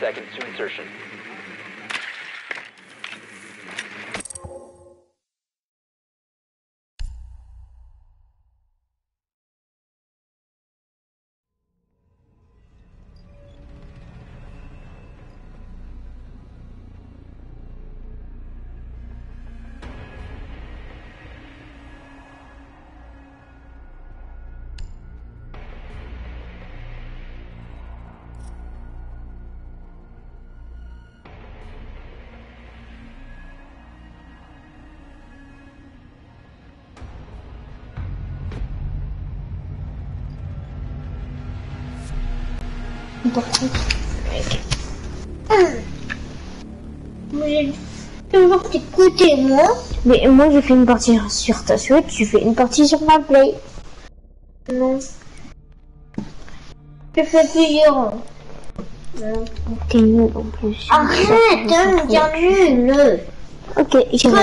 Seconds to insertion. Toujours t'écouter moi. Mais moi j'ai fait une partie sur ta Switch, tu fais une partie sur ma Play. Non. Je fais plusieurs. T'es nul en plus. Arrête, hein, nul. Ok, j'irai.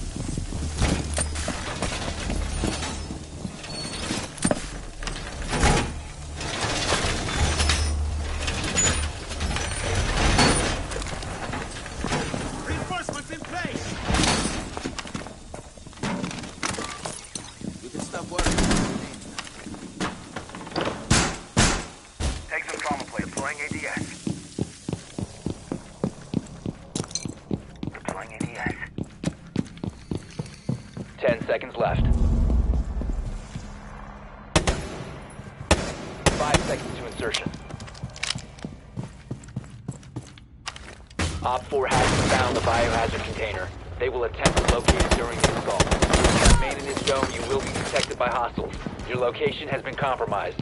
Location has been compromised.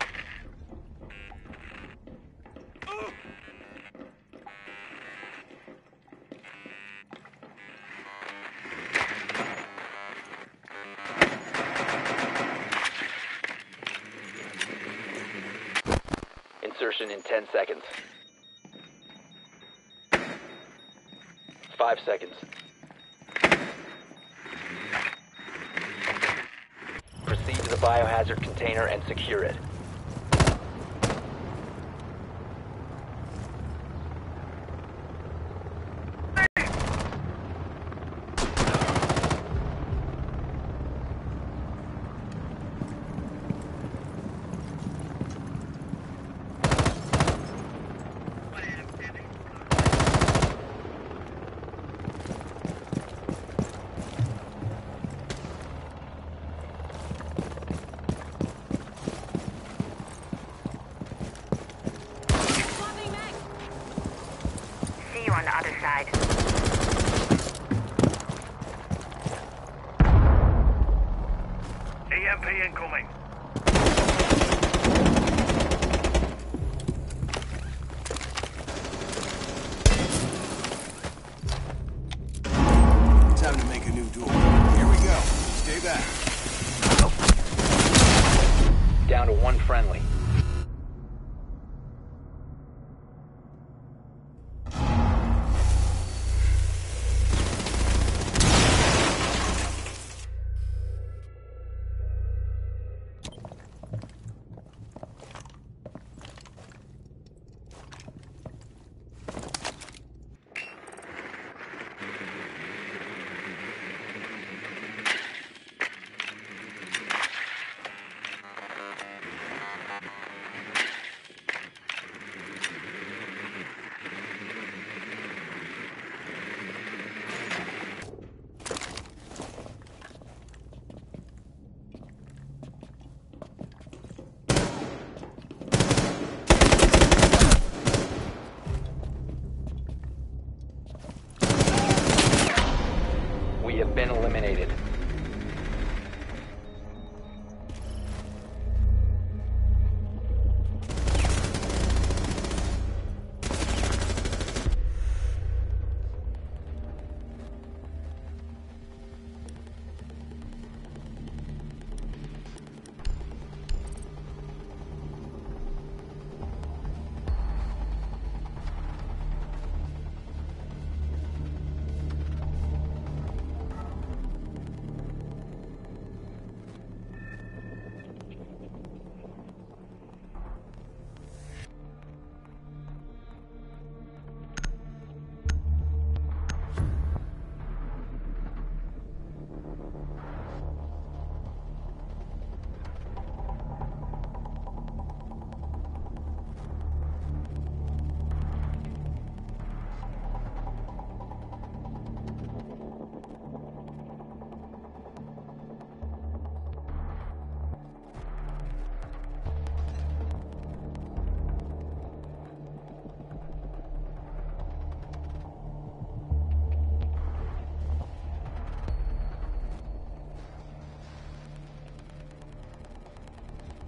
In 10 seconds. 5 seconds. Proceed to the biohazard container and secure it.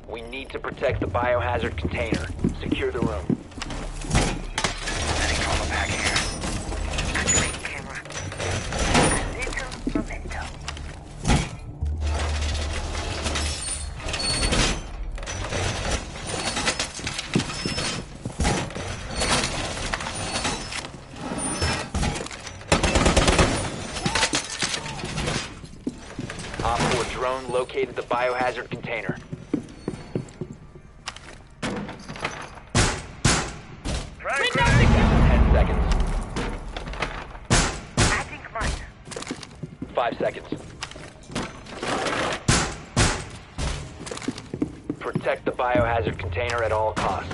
We need to protect the biohazard container. Secure the room. Setting trauma pack here. Activate camera. A little memento. OPFOR drone located the biohazard container. Seconds. I think mine. 5 seconds. Protect the biohazard container at all costs.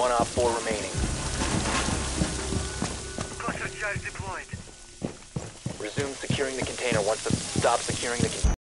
One OPFOR remaining. Cluster charge deployed. Resume securing the container once the stop securing the container.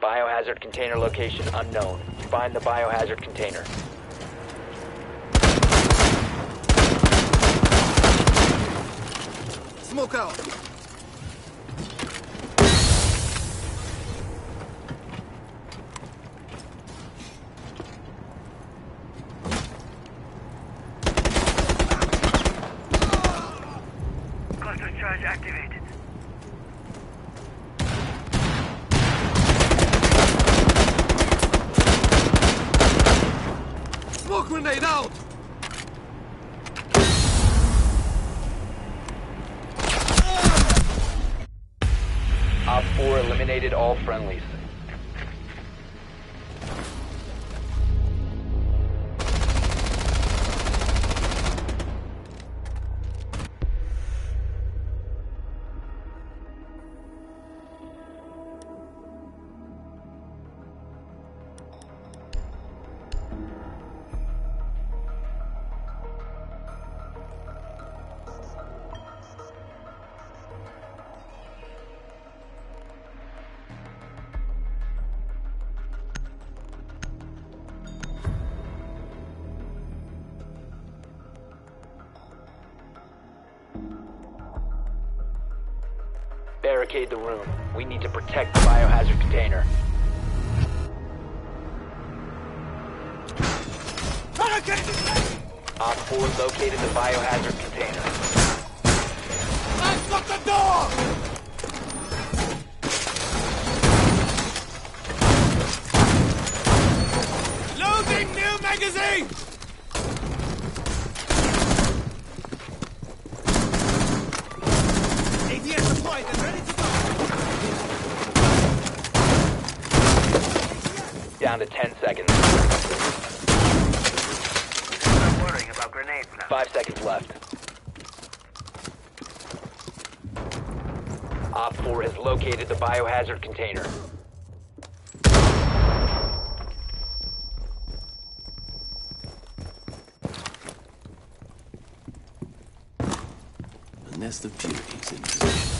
Biohazard container location unknown. Find the biohazard container. Smoke out. Cluster charge activated. Smoke grenade out. Op 4 eliminated all friendlies. Barricade the room. We need to protect the biohazard container. OPFOR located the biohazard container. Lock the door! Loading new magazine! ADS deployed and ready to go. Down to 10 seconds. Stop worrying about grenades now. 5 seconds left. OPFOR has located the biohazard container. A nest of beauties in